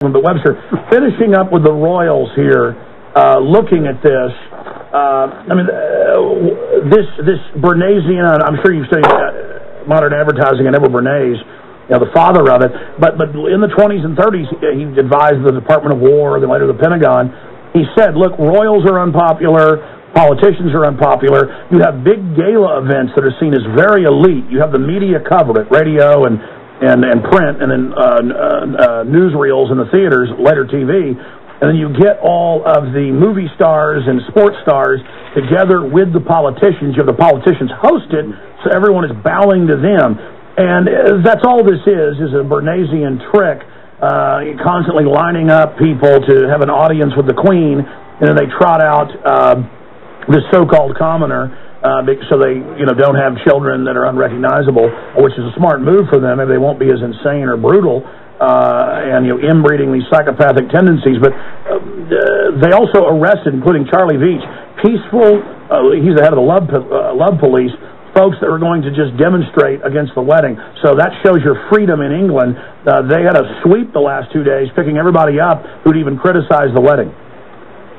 but Webster, finishing up with the Royals here, uh, looking at this, uh, I mean, uh, this this Bernaysian, I'm sure you've studied uh, modern advertising and Edward Bernays, you know, the father of it, but but in the 20s and 30s, he advised the Department of War, then later the Pentagon. He said, look, Royals are unpopular, politicians are unpopular. You have big gala events that are seen as very elite. You have the media cover it, radio and and, and print, and then uh, uh, uh, newsreels in the theaters, later TV, and then you get all of the movie stars and sports stars together with the politicians. You have the politicians hosted, so everyone is bowing to them. And uh, that's all this is, is a Bernaysian trick, uh, constantly lining up people to have an audience with the Queen, and then they trot out uh, this so-called commoner uh, so they you know don't have children that are unrecognizable, which is a smart move for them. Maybe they won't be as insane or brutal uh, and you know inbreeding these psychopathic tendencies. But uh, they also arrested, including Charlie Veitch, peaceful. Uh, he's the head of the love uh, love police. Folks that were going to just demonstrate against the wedding. So that shows your freedom in England. Uh, they had a sweep the last two days, picking everybody up who'd even criticized the wedding.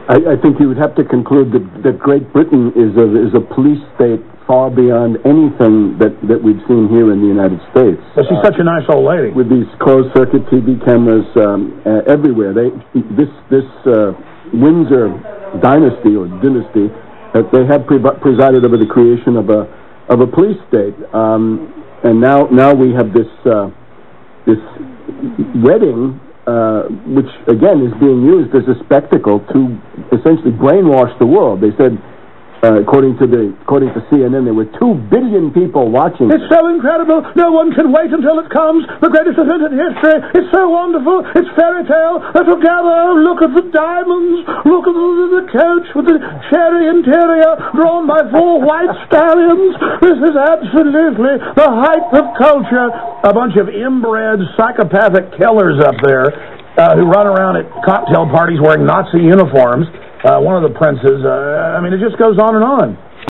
I, I think you would have to conclude that, that Great Britain is a, is a police state far beyond anything that, that we've seen here in the United States. Well, she's uh, such a nice old lady. With these closed-circuit TV cameras um, uh, everywhere. They, this this uh, Windsor dynasty or dynasty, uh, they have pre presided over the creation of a of a police state, um, and now now we have this uh, this wedding uh, which again is being used as a spectacle to essentially brainwash the world. They said uh, according to the according to CNN, there were two billion people watching. It's so incredible. No one can wait until it comes. The greatest event in history. It's so wonderful. It's fairy tale. Let's gather. Look at the diamonds. Look at the, the coach with the cherry interior drawn by four white stallions. This is absolutely the height of culture. A bunch of inbred psychopathic killers up there uh, who run around at cocktail parties wearing Nazi uniforms uh, one of the princes. Uh, I mean, it just goes on and on.